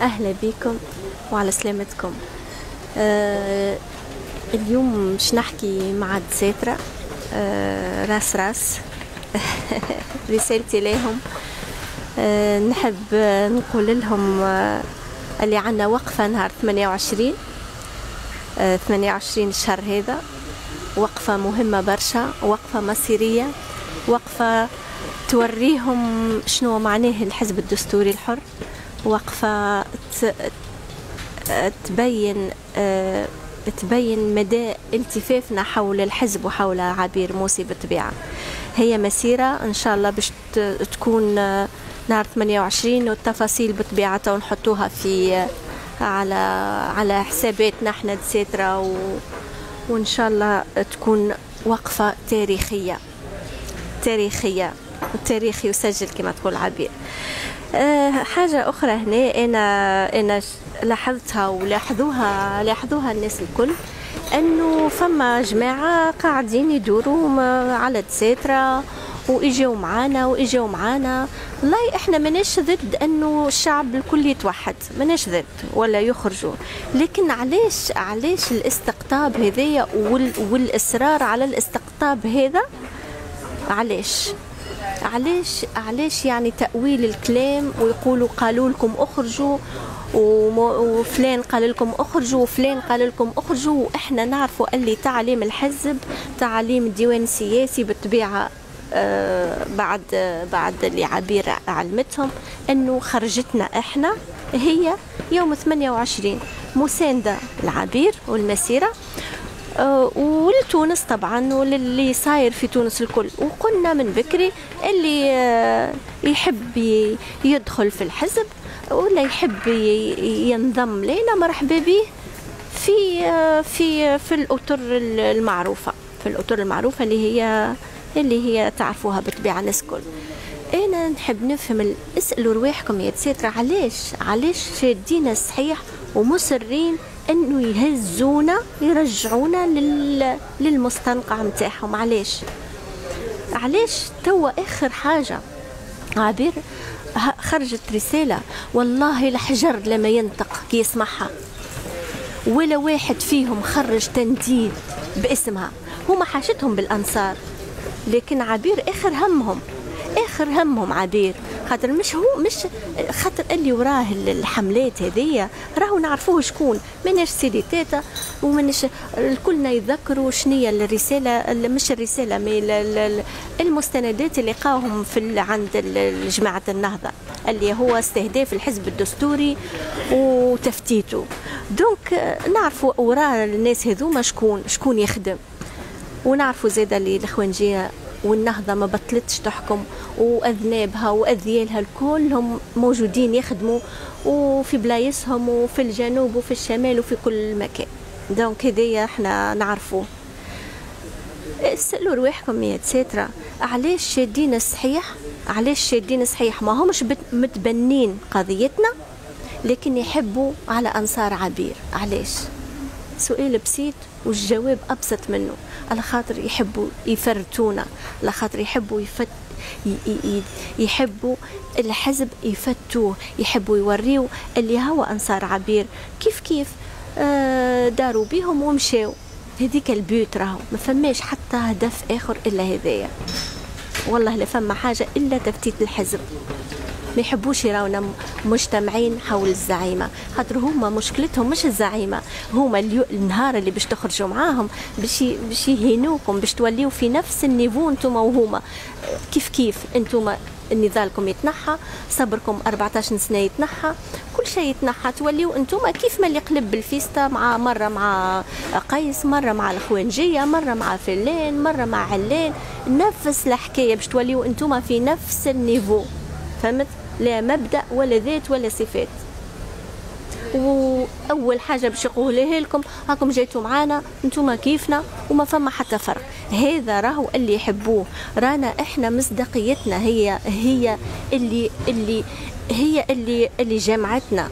أهلا بكم وعلى سلامتكم. آه اليوم مش نحكي مع الدساترة آه راس راس. رسالتي لهم. آه نحب نقول لهم آه اللي عنا وقفة نهار 28 آه 28 الشهر هذا. وقفة مهمة برشا وقفة مصيرية وقفة توريهم شنو معناه الحزب الدستوري الحر. وقفة تبين آه، تبين مدى التفافنا حول الحزب وحول عبير موسي بالطبيعة. هي مسيرة إن شاء الله باش تكون آه، نهار 28 والتفاصيل بطبيعة نحطوها في آه، على على حساباتنا إحنا دساترة و وإن شاء الله تكون وقفة تاريخية تاريخية التاريخ يسجل كما تقول عبير. حاجة أخرى هنا أنا أنا لاحظتها ولاحظوها لاحظوها الناس الكل أنه فما جماعة قاعدين يدوروا على دساترة واجوا معانا واجوا معانا. والله إحنا ماناش ضد أنه الشعب الكل يتوحد ماناش ضد ولا يخرجوا. لكن علاش علاش الاستقطاب هذايا والإصرار على الاستقطاب هذا؟ علاش؟ علاش علاش يعني تأويل الكلام ويقولوا قالوا لكم أخرجوا وفلان قال لكم أخرجوا وفلان قال لكم أخرجوا. وإحنا نعرفوا اللي تعليم الحزب تعليم الديوان السياسي بالطبيعة آه بعد بعد اللي عبير علمتهم إنه خرجتنا إحنا هي يوم 28 مساندة العبير والمسيرة ولتونس طبعا وللي صاير في تونس الكل. وقلنا من بكري اللي آه، يحب يدخل في الحزب ولا يحب ينضم لنا مرحبا به في آه، في في الأطر المعروفة. في الأطر المعروفة اللي هي اللي هي تعرفوها بالطبيعه الناس الكل. أنا نحب نفهم اسألوا رواحكم يا تساترة علاش علاش شادين الصحيح ومصرين أنه يهزونا يرجعونا لل... للمستنقع متاعهم علاش؟ علاش توا آخر حاجة؟ عبير خرجت رسالة والله الحجر لما ينطق كي يسمعها. ولا واحد فيهم خرج تنديد باسمها. هما حاجتهم بالأنصار. لكن عبير آخر همهم آخر همهم عبير خاطر مش هو مش خاطر اللي وراه الحملات هذيا راهو نعرفوه شكون. ماناش سيدي تاتا وماناش الكلنا يذكروا شنية الرسالة مش الرسالة مي المستندات اللي لقاهم في عند جماعة النهضة اللي هو استهداف الحزب الدستوري وتفتيته. donc نعرفوا وراه الناس هذوما شكون شكون يخدم. ونعرفوا زيدا اللي الاخوانجيه والنهضة ما بطلتش تحكم وأذنابها وأذيالها كلهم موجودين يخدموا وفي بلايصهم وفي الجنوب وفي الشمال وفي كل مكان. دونك هذايا إحنا نعرفوه. اسألوا رواحكم يا دساترة علاش شادين الصحيح؟ علاش شادين الصحيح؟ ما همش متبنين قضيتنا لكن يحبوا على أنصار عبير. علاش؟ سؤال بسيط والجواب أبسط منه. على خاطر يحبوا يفرتونا على خاطر يحبوا يفت يحبوا الحزب يفتوه يحبوا يوريو اللي هو أنصار عبير. كيف كيف؟ آه، داروا بيهم ومشاو هذيك البيوت راهو ما فماش حتى هدف آخر إلا هذايا. والله لا فما حاجة إلا تفتيت الحزب. ما يحبوش يراونا مجتمعين حول الزعيمة. خاطر هما مشكلتهم مش الزعيمة. هما النهار اللي باش تخرجوا معاهم باش باش يهينوكم باش توليو في نفس ال niveau أنتم وهما. كيف كيف؟ أنتم نضالكم يتنحى صبركم 14 سنة يتنحى كل شيء يتنحى. توليو أنتم كيف ما اللي قلب بال veste مع مرة مع قيس مرة مع الخوانجيه مرة مع فلان مرة مع علان. نفس الحكاية باش توليو أنتم في نفس النيفو. فهمت؟ لا مبدأ ولا ذات ولا صفات. وأول حاجة باش يقولها لكم هاكم جيتوا معانا أنتم كيفنا وما فما حتى فرق. هذا راهو اللي يحبوه. رانا إحنا مصداقيتنا هي هي اللي اللي هي اللي اللي جمعتنا.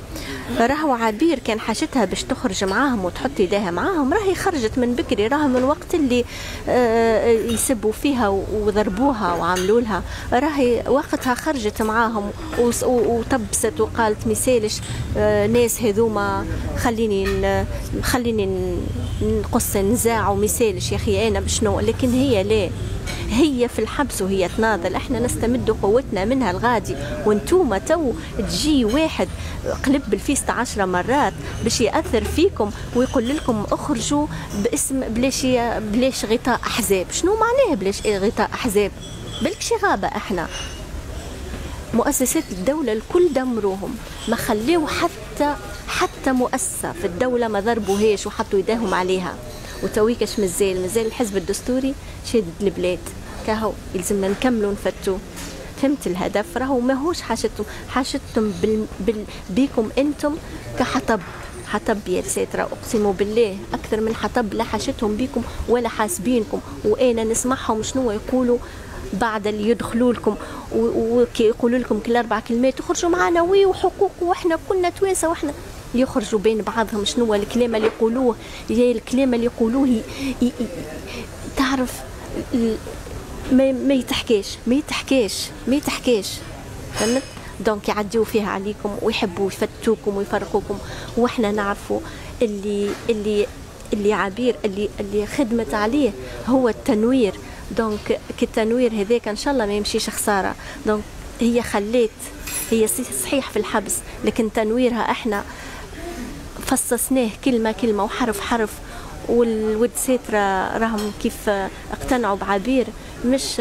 راهو عبير كان حاجتها باش تخرج معاهم وتحط يديها معاهم راهي خرجت من بكري راهو من وقت اللي آه، يسبوا فيها وضربوها وعملوا لها. راهي وقتها خرجت معاهم وطبست وقالت ميسالش آه، ناس هذوما خليني خليني نقص نزاع وميسالش يا أخي أنا بشنو لكن هي ليه هي في الحبس وهي تناضل. إحنا نستمد قوتنا منها الغادي. وانتوما تو تجي واحد قلب بال veste عشرة مرات باش يأثر فيكم ويقول لكم اخرجوا باسم بلاش بلاش غطاء أحزاب. شنو معناه بلاش غطاء أحزاب؟ بلكش غابة إحنا. مؤسسات الدولة الكل دمروهم. ما خليوا حتى حتى مؤسسة في الدولة ما ضربوهاش وحطوا يداهم عليها. وتويكش مازال مازال الحزب الدستوري شاد البلاد. كهو يلزمنا نكملوا نفتو. فهمت الهدف؟ راهو ماهوش حاجتهم حاجتهم بال... بال... بيكم أنتم كحطب. حطب يا ساترة اقسم بالله أكثر من حطب لا حاجتهم بيكم ولا حاسبينكم. وأنا نسمعهم شنو يقولوا بعد اللي يدخلوا لكم. ويقولوا لكم كل أربع كلمات تخرجوا معنا وي وحقوق وإحنا كلنا توانسة وإحنا يخرجوا بين بعضهم شنو الكلام اللي يقولوه. يا الكلام اللي يقولوه تعرف ما, ما يتحكيش ما يتحكيش ما يتحكيش. فهمت؟ Donc يعديوا فيها عليكم ويحبوا يفتتوكم ويفرقوكم. وإحنا نعرفوا اللي اللي اللي عبير اللي اللي خدمت عليه هو التنوير. Donc كالتنوير هذاك إن شاء الله ما يمشيش خسارة. Donc هي خليت هي صحيح في الحبس لكن تنويرها إحنا فصصناه كلمة كلمة وحرف حرف. والدساترة راهم كيف اقتنعوا بعبير. مش